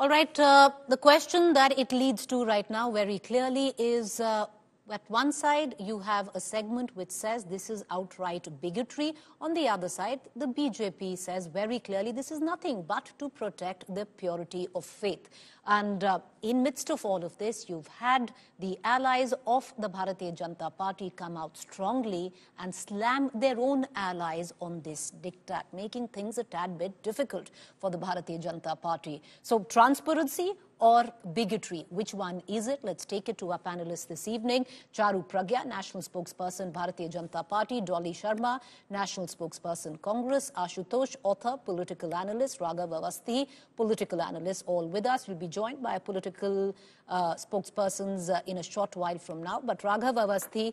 All right. Uh, the question that it leads to right now very clearly is uh, at one side, you have a segment which says this is outright bigotry. On the other side, the BJP says very clearly this is nothing but to protect the purity of faith. And uh, in midst of all of this, you've had the allies of the Bharatiya Janata Party come out strongly and slam their own allies on this diktat, making things a tad bit difficult for the Bharatiya Janata Party. So transparency or bigotry? Which one is it? Let's take it to our panelists this evening. Charu Pragya, National Spokesperson, Bharatiya Janata Party. Dolly Sharma, National Spokesperson, Congress. Ashutosh, author, political analyst. Raghav Awasthi, political analyst, all with us. We'll be joined by political uh, spokespersons uh, in a short while from now. But Raghav Awasthi,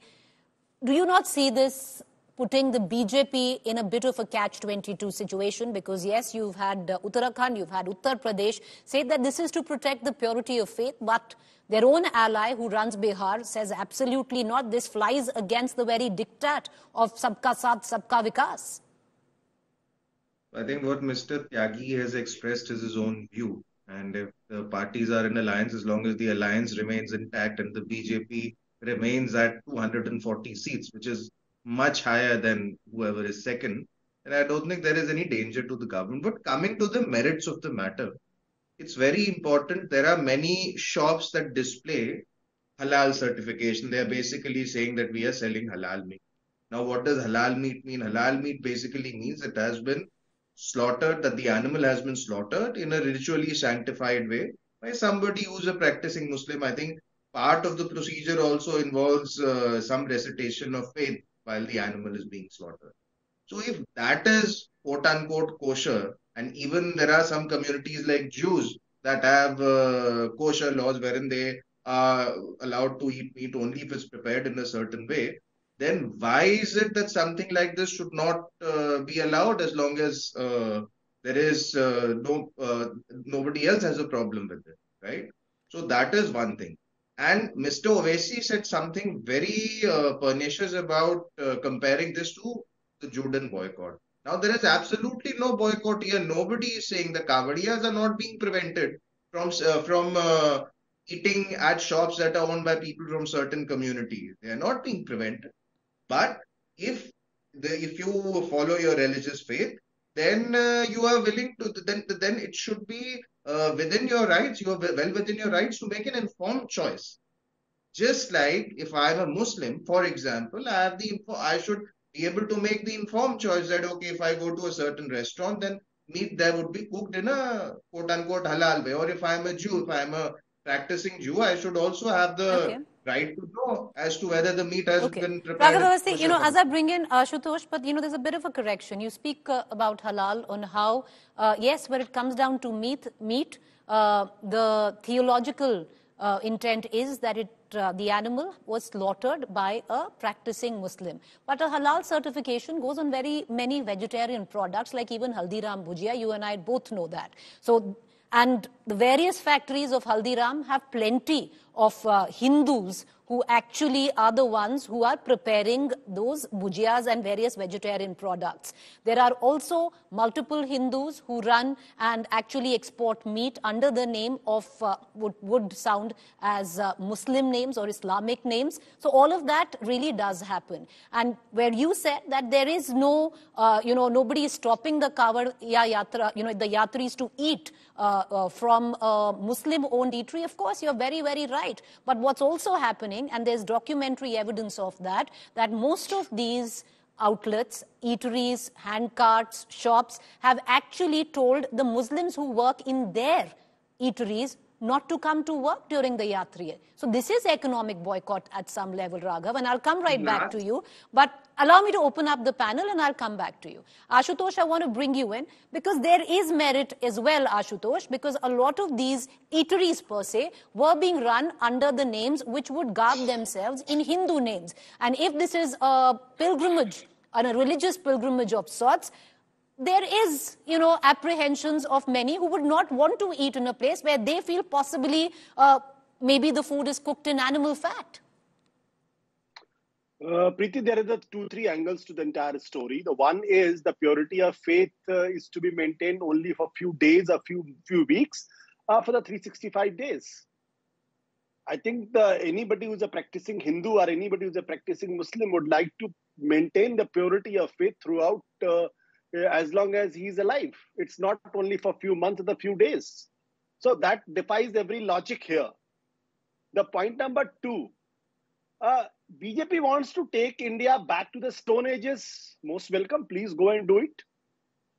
do you not see this putting the BJP in a bit of a catch-22 situation because yes, you've had uh, Uttarakhand, you've had Uttar Pradesh say that this is to protect the purity of faith, but their own ally who runs Bihar says absolutely not. This flies against the very diktat of Sabka Saath, Sabka Vikas. I think what Mr. Tyagi has expressed is his own view. And if the parties are in alliance, as long as the alliance remains intact and the BJP remains at 240 seats, which is much higher than whoever is second. And I don't think there is any danger to the government. But coming to the merits of the matter, it's very important. There are many shops that display halal certification. They are basically saying that we are selling halal meat. Now, what does halal meat mean? Halal meat basically means it has been slaughtered, that the animal has been slaughtered in a ritually sanctified way by somebody who's a practicing Muslim. I think part of the procedure also involves uh, some recitation of faith while the animal is being slaughtered. So if that is quote unquote kosher, and even there are some communities like Jews that have uh, kosher laws wherein they are allowed to eat meat only if it's prepared in a certain way, then why is it that something like this should not uh, be allowed as long as uh, there is uh, no uh, nobody else has a problem with it, right? So that is one thing. And Mr. Owaisi said something very uh, pernicious about uh, comparing this to the Juden boycott. Now, there is absolutely no boycott here. Nobody is saying the Kavadiyas are not being prevented from, from eating at shops that are owned by people from certain communities. They are not being prevented. But if the, if you follow your religious faith, then uh, you are willing to then then it should be uh, within your rights, you are well within your rights to make an informed choice. Just like if I am a Muslim, for example, I have the I should be able to make the informed choice that okay, if I go to a certain restaurant, then meat there would be cooked in a quote unquote halal way. Or if I am a Jew, if I am a practicing Jew, I should also have the okay. Right to know as to whether the meat has okay. been prepared. Raghav you know, as I bring in Ashutosh, but you know, there's a bit of a correction. You speak uh, about halal on how, uh, yes, when it comes down to meat, meat, uh, the theological uh, intent is that it uh, the animal was slaughtered by a practicing Muslim. But a halal certification goes on very many vegetarian products, like even Haldiram Bhujia. You and I both know that. So and the various factories of Haldiram have plenty of uh, Hindus who actually are the ones who are preparing those bhujiyas and various vegetarian products. There are also multiple Hindus who run and actually export meat under the name of uh, would, would sound as uh, Muslim names or Islamic names. So all of that really does happen. And where you said that there is no, uh, you know, nobody is stopping the Kavad Yatra, you know, the Yatris to eat uh, uh, from a Muslim-owned eatery, of course, you're very, very right. But what's also happening, and there's documentary evidence of that, that most of these outlets, eateries, handcarts, shops have actually told the Muslims who work in their eateries not to come to work during the Yatriya. So this is economic boycott at some level, Raghav, and I'll come right back to you. But allow me to open up the panel and I'll come back to you. Ashutosh, I want to bring you in because there is merit as well, Ashutosh, because a lot of these eateries per se were being run under the names which would garb themselves in Hindu names. And if this is a pilgrimage, and a religious pilgrimage of sorts, there is, you know, apprehensions of many who would not want to eat in a place where they feel possibly uh, maybe the food is cooked in animal fat. Uh, Preeti, there are the two, three angles to the entire story. The one is the purity of faith uh, is to be maintained only for a few days, a few few weeks, uh, for the 365 days. I think the, anybody who's a practicing Hindu or anybody who's a practicing Muslim would like to maintain the purity of faith throughout uh, as long as he's alive. It's not only for a few months or the few days. So that defies every logic here. The point number two, uh, BJP wants to take India back to the Stone Ages. Most welcome. Please go and do it.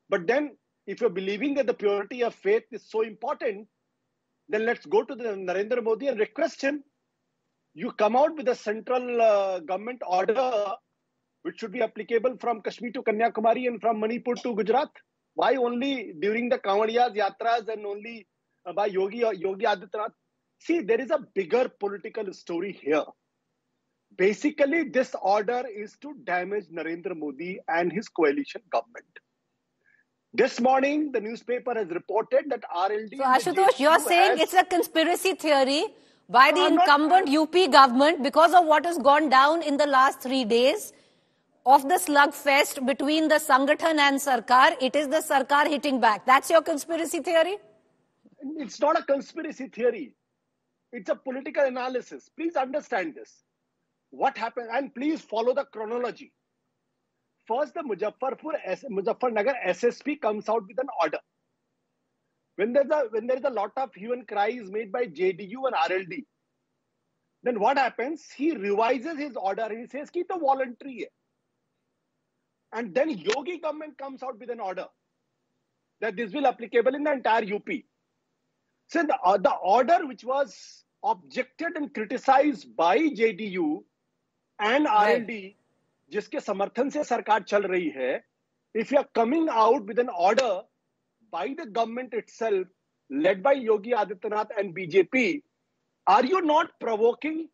But then, if you're believing that the purity of faith is so important, then let's go to the Narendra Modi and request him. You come out with a central uh, government order which should be applicable from Kashmir to Kanyakumari and from Manipur to Gujarat. Why only during the Kamadiyas, Yatras, and only uh, by Yogi or Yogi Adityanath? See, there is a bigger political story here. Basically, this order is to damage Narendra Modi and his coalition government. This morning, the newspaper has reported that RLD. So, Ashutosh, you're saying it's a conspiracy theory by the I'm not- incumbent UP government because of what has gone down in the last three days of the slugfest between the Sangathan and Sarkar. It is the Sarkar hitting back. That's your conspiracy theory? it's not a conspiracy theory. It's a political analysis. Please understand this. What happened, and please follow the chronology. First, the S- Muzaffarnagar SSP comes out with an order. When there's a when there's a lot of hue and cries made by JDU and RLD, then what happens? He revises his order and he says, "Keep the voluntary." hai." And then Yogi government comes out with an order that this will applicable in the entire UP. So the, uh, the order which was objected and criticized by JDU and Right. RLD, जिसके समर्थन से सरकार चल रही है, if you are coming out with an order by the government itself, led by Yogi Adityanath and BJP, are you not provoking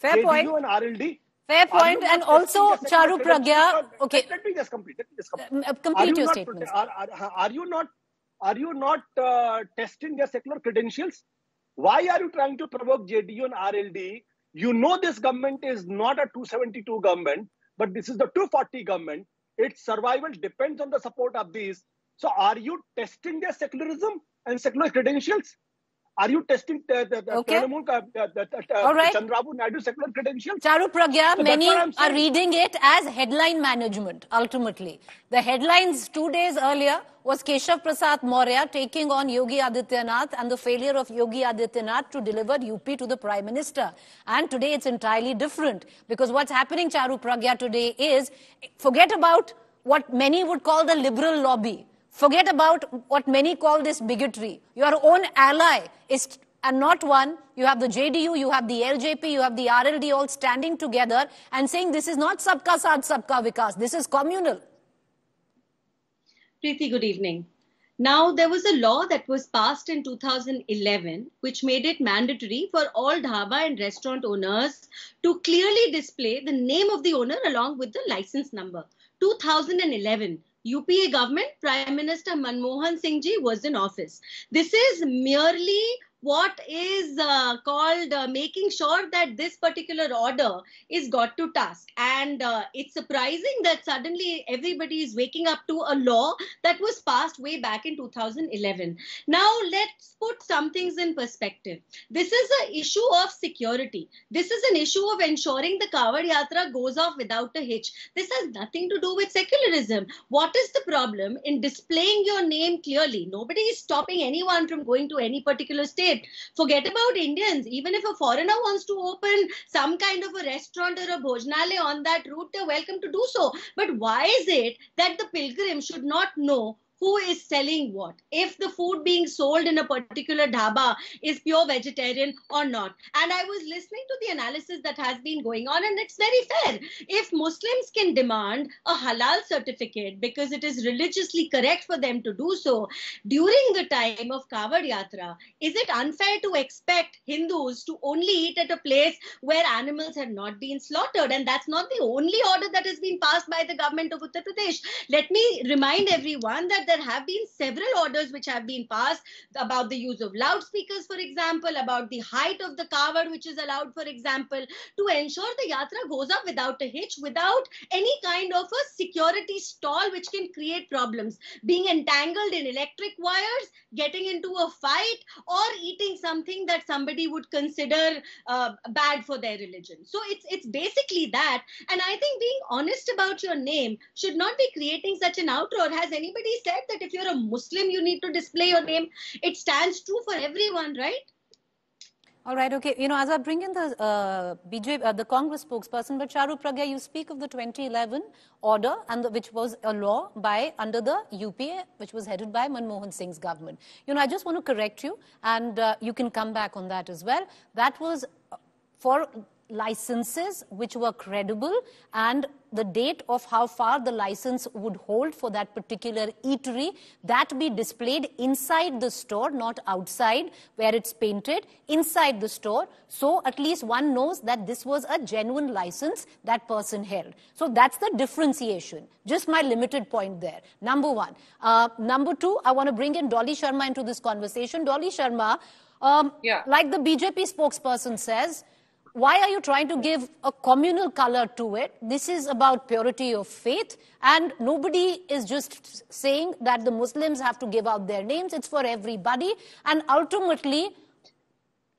Fair JDU point. and RLD? Fair point. And also, testing the secular Charu Pragya. Okay, Let, me just complete. Let me just complete. uh, Are complete you your prote- Are, are, are you not are you not uh, testing their secular credentials? Why are you trying to provoke JDU and RLD? You know this government is not a 272 government, but this is the 240 government. Its survival depends on the support of these. So are you testing their secularism and secular credentials? Are you testing the, the, the, Okay. Trinamool, uh, the, the, the, All right. Chandrababu Naidu secular credentials? Charu Pragya, So many are reading it as headline management, ultimately. The headlines two days earlier was Keshav Prasad Maurya taking on Yogi Adityanath and the failure of Yogi Adityanath to deliver UP to the Prime Minister. And today it's entirely different because what's happening, Charu Pragya, today is forget about what many would call the liberal lobby. Forget about what many call this bigotry. Your own ally is and not one. You have the JDU, you have the LJP, you have the RLD all standing together and saying this is not Sabka Saath, Sabka Vikas. This is communal. Preeti, good evening. Now, there was a law that was passed in 2011 which made it mandatory for all dhaba and restaurant owners to clearly display the name of the owner along with the license number. 2011. UPA government, Prime Minister Manmohan Singh ji was in office. This is merely what is uh, called uh, making sure that this particular order is got to task. And uh, it's surprising that suddenly everybody is waking up to a law that was passed way back in 2011. Now, let's put some things in perspective. This is an issue of security. This is an issue of ensuring the Kawad Yatra goes off without a hitch. This has nothing to do with secularism. What is the problem in displaying your name clearly? Nobody is stopping anyone from going to any particular state. Forget about Indians. Even if a foreigner wants to open some kind of a restaurant or a bhojanale on that route, they're welcome to do so. But why is it that the pilgrim should not know who is selling what? If the food being sold in a particular dhaba is pure vegetarian or not. And i was listening to the analysis that has been going on and it's very fair. If muslims can demand a halal certificate because it is religiously correct for them to do so during the time of kawad yatra is it unfair to expect hindus to only eat at a place where animals have not been slaughtered? And that's not the only order that has been passed by the government of uttar pradesh. Let me remind everyone that there have been several orders which have been passed about the use of loudspeakers, for example, about the height of the kavod which is allowed, for example, to ensure the yatra goes up without a hitch, without any kind of a security stall which can create problems. Being entangled in electric wires, getting into a fight, or eating something that somebody would consider uh, bad for their religion. So it's it's basically that. And I think being honest about your name should not be creating such an outroar. Has anybody said that if you're a Muslim, you need to display your name? It stands true for everyone, right? All right, okay. You know, as I bring in the uh, BJP, uh, the Congress spokesperson, but Charu Pragya, you speak of the 2011 order, and the, which was a law by under the UPA, which was headed by Manmohan Singh's government. You know, I just want to correct you, and uh, you can come back on that as well. That was uh, for licenses which were credible and the date of how far the license would hold for that particular eatery that be displayed inside the store not outside where it's painted inside the store. So at least one knows that this was a genuine license that person held. So that's the differentiation. Just my limited point there. Number one. Uh, number two i want to bring in dolly sharma into this conversation. Dolly sharma um, yeah. like the bjp spokesperson says why are you trying to give a communal color to it? This is about purity of faith, and nobody is just saying that the Muslims have to give out their names. It's for everybody, and ultimately,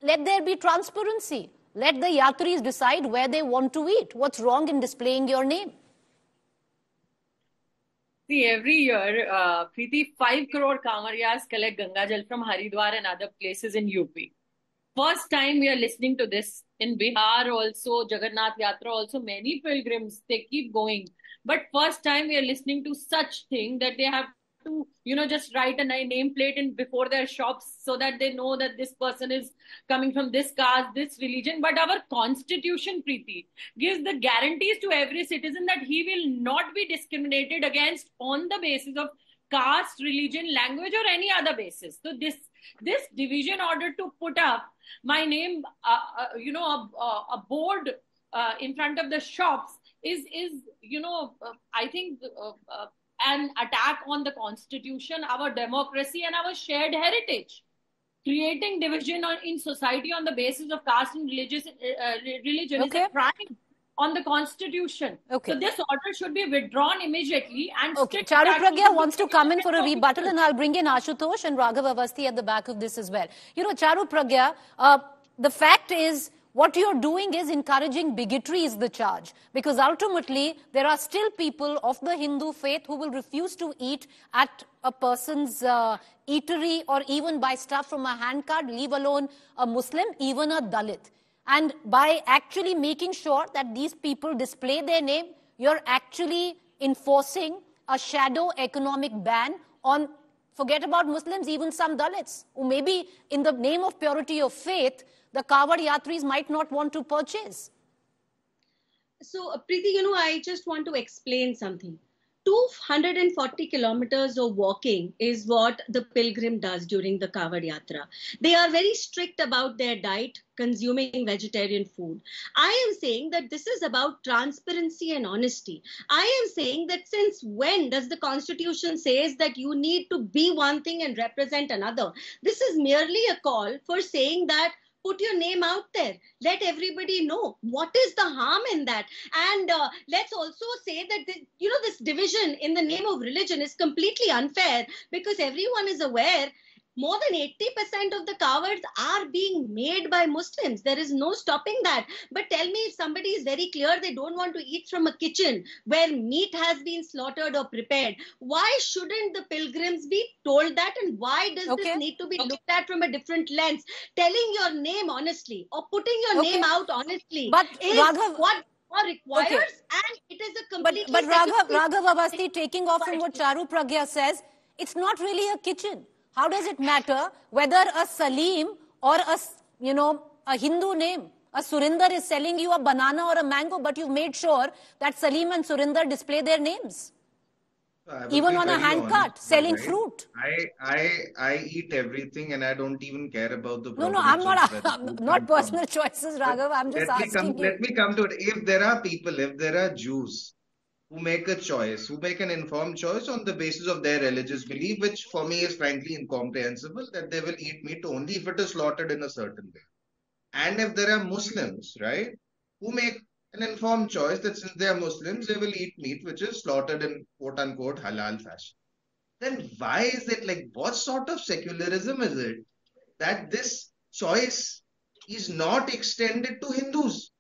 let there be transparency. Let the yatris decide where they want to eat. What's wrong in displaying your name? See, every year, uh, Preeti, 5 crore Kamariyas collect Ganga Jal from Haridwar and other places in UP. First time we are listening to this in Bihar also, Jagannath Yatra also, many pilgrims, they keep going. But first time we are listening to such thing that they have to, you know, just write a name plate in before their shops so that they know that this person is coming from this caste, this religion. But our constitution, Preeti, gives the guarantees to every citizen that he will not be discriminated against on the basis of caste, religion, language, or any other basis. So this this division order to put up my name, uh, uh, you know, a, a board uh, in front of the shops is is you know, uh, I think uh, uh, an attack on the constitution, our democracy, and our shared heritage. Creating division on, in society on the basis of caste and religious religion okay. is a crime on the constitution. Okay. So this order should be withdrawn immediately and Okay. Charu Pragya wants to come in for a rebuttal and I'll bring in Ashutosh and Raghav Avasthi at the back of this as well. You know, Charu Pragya, uh, the fact is what you're doing is encouraging bigotry is the charge because ultimately there are still people of the Hindu faith who will refuse to eat at a person's uh, eatery or even buy stuff from a handcart, leave alone a Muslim, even a Dalit. And by actually making sure that these people display their name, you're actually enforcing a shadow economic ban on, forget about Muslims, even some Dalits, who maybe in the name of purity of faith, the Kawad Yatris might not want to purchase. So, Preeti, you know, I just want to explain something. 240 kilometers of walking is what the pilgrim does during the Kavad Yatra. They are very strict about their diet, consuming vegetarian food. I am saying that this is about transparency and honesty. I am saying that since when does the constitution says that you need to be one thing and represent another? This is merely a call for saying that put your name out there. Let everybody know what is the harm in that. And uh, let's also say that the, you know this division in the name of religion is completely unfair because everyone is aware more than 80% of the kawads are being made by Muslims. There is no stopping that. But tell me if somebody is very clear they don't want to eat from a kitchen where meat has been slaughtered or prepared. Why shouldn't the pilgrims be told that? And why does okay. this need to be okay. looked at from a different lens? Telling your name honestly or putting your okay. name out honestly but is Raghav, what requires okay. and it is a completely but, but Raghav, Raghav taking off from what Charu Pragya says it's not really a kitchen how does it matter whether a Salim or a, you know, a Hindu name? A Surinder is selling you a banana or a mango, but you've made sure that Salim and Surinder display their names. Even on a handcart, selling right? fruit. I, I, I eat everything and I don't even care about the No, no, I'm not, I'm not personal choices, Raghav. I'm just let asking me come, you. Let me come to it. If there are people, if there are Jews who make a choice, who make an informed choice on the basis of their religious belief, which for me is frankly incomprehensible, that they will eat meat only if it is slaughtered in a certain way. And if there are Muslims, right, who make an informed choice that since they are Muslims, they will eat meat which is slaughtered in quote unquote halal fashion. Then why is it like, what sort of secularism is it that this choice is not extended to Hindus?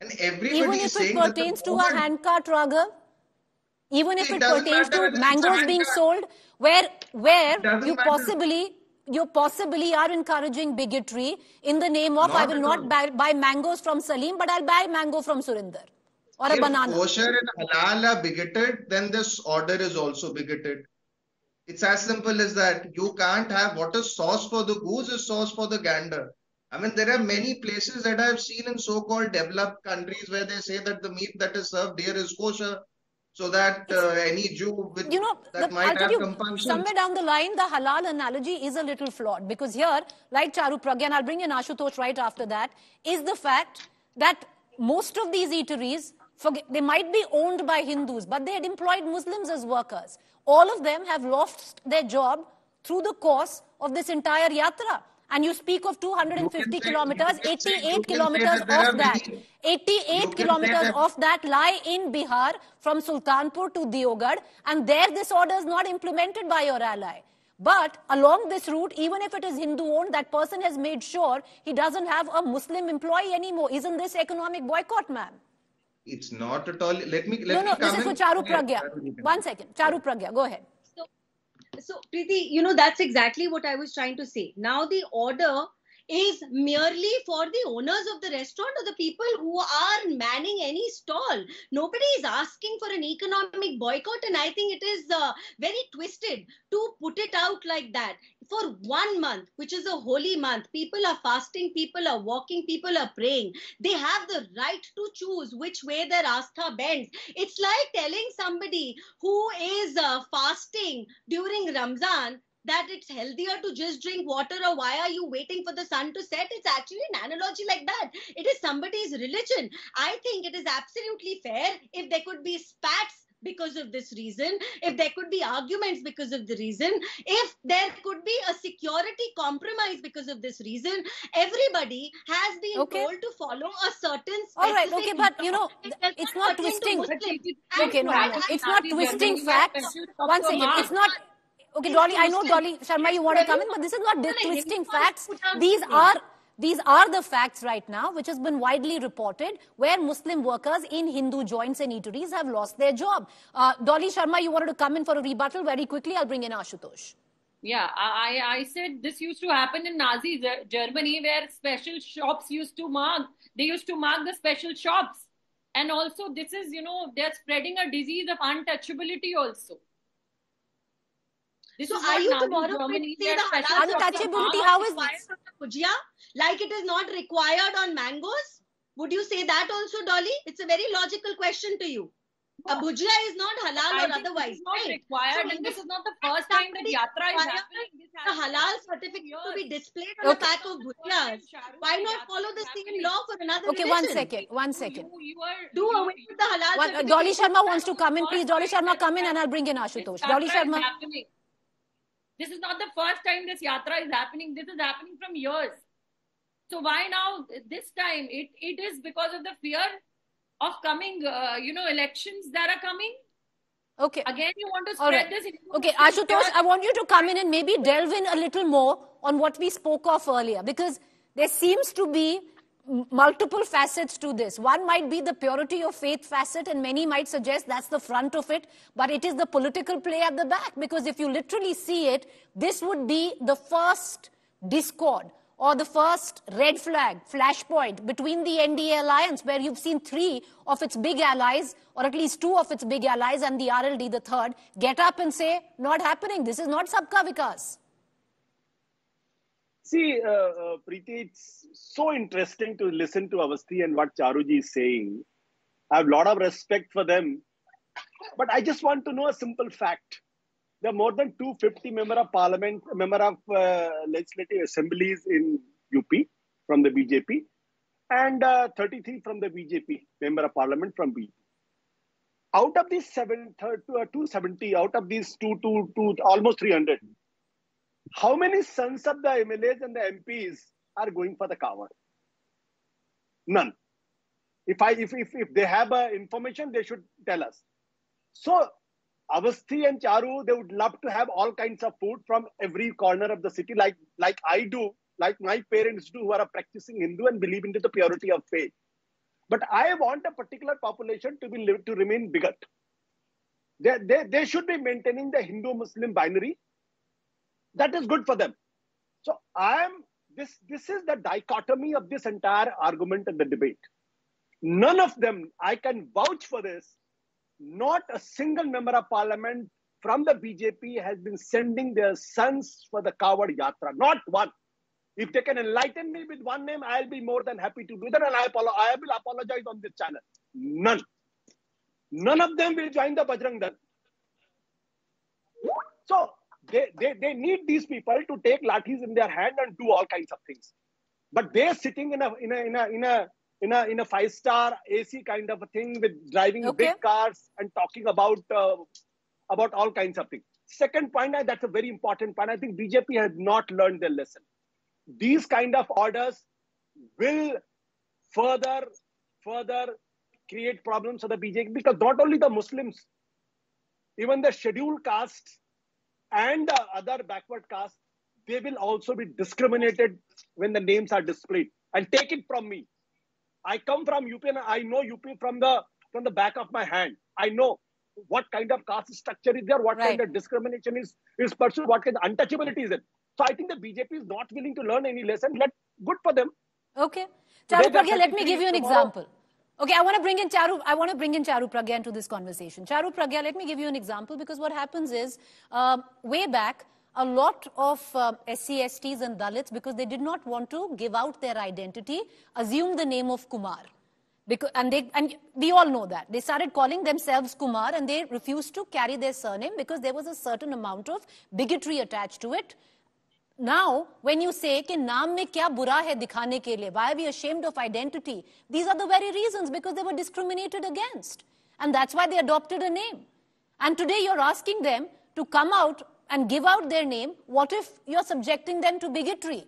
And everybody Even if it pertains to a handcart, Raghav? Even if It it pertains to a mangoes being sold, where where you matter. possibly you possibly are encouraging bigotry in the name of I will not buy, buy mangoes from Salim, but I'll buy mango from Surinder or a if banana. kosher and halal are bigoted, then this order is also bigoted. It's as simple as that. You can't have what is sauce for the goose is sauce for the gander. I mean, there are many places that I've seen in so-called developed countries where they say that the meat that is served here is kosher, so that uh, any Jew with, you know, that the, might I'll tell have you, somewhere down the line, the halal analogy is a little flawed because here, like Charu Pragya, and I'll bring in Ashutosh right after that, is the fact that most of these eateries, forget, they might be owned by Hindus, but they had employed Muslims as workers. All of them have lost their job through the course of this entire yatra. And you speak of 250 say- kilometers, you can say- 88 you can say kilometers of that. many- 88 You can say kilometers of that lie in Bihar from Sultanpur to Deoghar, and there this order is not implemented by your ally. But along this route, even if it is Hindu owned, that person has made sure he doesn't have a Muslim employee anymore. Isn't this economic boycott, ma'am? It's not at all. Let me let no, me no, this is for. Charu Pragya. Charu, you can- One second. Charu Pragya, go ahead. So, Preeti, you know, that's exactly what I was trying to say. Now the order is merely for the owners of the restaurant or the people who are manning any stall. Nobody is asking for an economic boycott, and I think it is uh, very twisted to put it out like that. For one month, which is a holy month, people are fasting, people are walking, people are praying. They have the right to choose which way their astha bends. It's like telling somebody who is uh, fasting during Ramzan that it's healthier to just drink water or why are you waiting for the sun to set it's actually an analogy like that it is somebody's religion i think it is absolutely fair if there could be spats because of this reason if there could be arguments because of the reason if there could be a security compromise because of this reason everybody has been Okay. told to follow a certain All right, okay, but you know. It's not twisting. Okay, no, no, no. It's not twisting facts. One second. It's not. Okay, Dolly, I know Dolly Sharma, you want to come in, but this is not twisting facts. These are these are the facts right now, which has been widely reported, where Muslim workers in Hindu joints and eateries have lost their job. Uh, Dolly Sharma, you wanted to come in for a rebuttal very quickly. I'll bring in Ashutosh. Yeah, I, I said this used to happen in Nazi Germany where special shops used to mark, they used to mark the special shops. And also, this is, you know, they're spreading a disease of untouchability also. This So is are you Nazi tomorrow going Germany, to say the halal shops are certificate how is is required this? on the bhujia, like it is not required on mangoes? Would you say that also, Dolly? It's a very logical question to you. A bhujia is not halal I or otherwise, this is not right? required, So and this is not the first time that yatra is requires happening. The halal happening for certificate to be displayed on the Okay. pack of bhujiyas. Why not follow the same law for another Okay, one religion? second, one second. You, you are, Do you, away with the halal One, uh. Dolly Sharma wants to come in, please. Dolly Sharma, come in, and I'll bring in Ashutosh. Dolly This yatra is Sharma. happening. This is not the first time this yatra is happening. This is happening from years. So why now this time? It it is because of the fear of coming, uh, you know, elections that are coming. Okay. Again, you want to spread right. this. Okay, Ashutosh. I want you to come in and maybe delve in a little more on what we spoke of earlier because there seems to be multiple facets to this. One might be the purity of faith facet, and many might suggest that's the front of it, but it is the political play at the back because if you literally see it, this would be the first discord or the first red flag, flashpoint between the NDA alliance, where you've seen three of its big allies, or at least two of its big allies, and the RLD, the third, get up and say, not happening. This is not Sabka Vikas. See, uh, uh, Preeti, it's so interesting to listen to Avasti and what Charuji is saying. I have a lot of respect for them. But I just want to know a simple fact. There are more than 250 member of parliament, member of uh, legislative assemblies in UP from the BJP and uh, 33 from the BJP, member of parliament from BJP. out of these seven, third, uh, 270, out of these two, two, two, almost 300, how many sons of the MLAs and the MPs are going for the cover? None. If I, if, if, if they have uh, information, they should tell us. So Avasthi and Charu, they would love to have all kinds of food from every corner of the city, like like I do, like my parents do, who are a practicing Hindu and believe into the purity of faith. But I want a particular population to be to remain bigot. They, they, they should be maintaining the Hindu-Muslim binary. That is good for them. So I am this this is the dichotomy of this entire argument and the debate. None of them, I can vouch for this, not a single member of parliament from the BJP has been sending their sons for the Kawad Yatra. Not one. If they can enlighten me with one name, I'll be more than happy to do that. And I, apolo- I will apologize on this channel. None. None of them will join the Bajrang Dal. So they, they, they need these people to take lathis in their hand and do all kinds of things. But they're sitting in a in a in a in a in a in a five star AC kind of a thing with driving Okay. big cars and talking about uh, about all kinds of things. Second point, that's a very important point. I think BJP has not learned their lesson. These kind of orders will further further create problems for the BJP because not only the Muslims, even the scheduled castes and the other backward castes, they will also be discriminated when the names are displayed. And take it from me. I come from UP and I know UP from the from the back of my hand. I know what kind of caste structure is there, what kind of discrimination is is pursued, what kind of untouchability is it. So I think the BJP is not willing to learn any lesson. Let good for them. Okay. Charu Pragya, let me give you an tomorrow- example. Okay, I want to bring in Charu. I want to bring in Charu Pragya into this conversation. Charu Pragya, let me give you an example because what happens is, um, way back, a lot of uh, SC, STs and Dalits, because they did not want to give out their identity, assumed the name of Kumar. Because, and they and we all know that they started calling themselves Kumar and they refused to carry their surname because there was a certain amount of bigotry attached to it Now, when you say कि नाम में क्या बुरा है दिखाने के लिए, why are we ashamed of identity? These are the very reasons because they were discriminated against. And that's why they adopted a name. And today you're asking them to come out and give out their name. What if you're subjecting them to bigotry?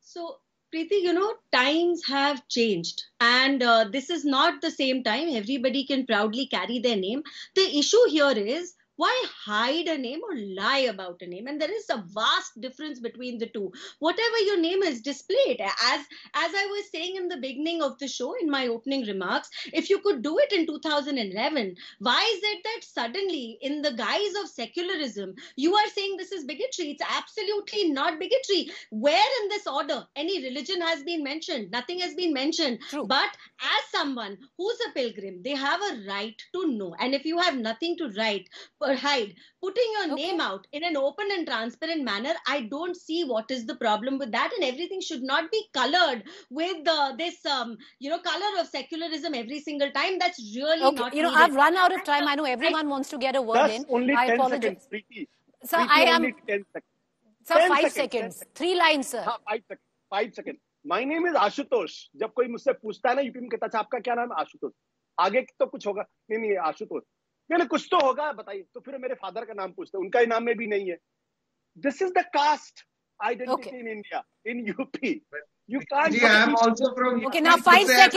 So, Preeti, you know, times have changed, and uh, this is not the same time. Everybody can proudly carry their name. The issue here is why hide a name or lie about a name? And there is a vast difference between the two. Whatever your name is displayed as as i was saying in the beginning of the show in my opening remarks if you could do it in 2011 why is it that suddenly in the guise of secularism you are saying this is bigotry? It's absolutely not bigotry. Where in this order any religion has been mentioned? Nothing has been mentioned. True. but as someone who's a pilgrim they have a right to know. And if you have nothing to write or hide putting your Okay. name out in an open and transparent manner i don't see what is the problem with that and everything should not be colored with uh, this um, you know color of secularism every single time that's really Okay, not you know, needed. I've run out of time. I know everyone wants to get a word Just in. only I 10 apologize. seconds, Preeti. Sir, Preeti, I am. only 10 seconds. Sir, 10 five seconds, 10 seconds. seconds. Three lines, sir. हाँ five second five second my name is Ashutosh जब कोई मुझसे पूछता है ना UP में कहता है आपका क्या नाम है आशुतोष आगे तो कुछ होगा नहीं नहीं आशुतोष नहीं कुछ तो होगा बताइए। तो फिर मेरे फादर का नाम पूछते हैं। उनका ही नाम में भी नहीं है। This is the caste identity in India in UP you can't am also from Okay, now five Say- seconds.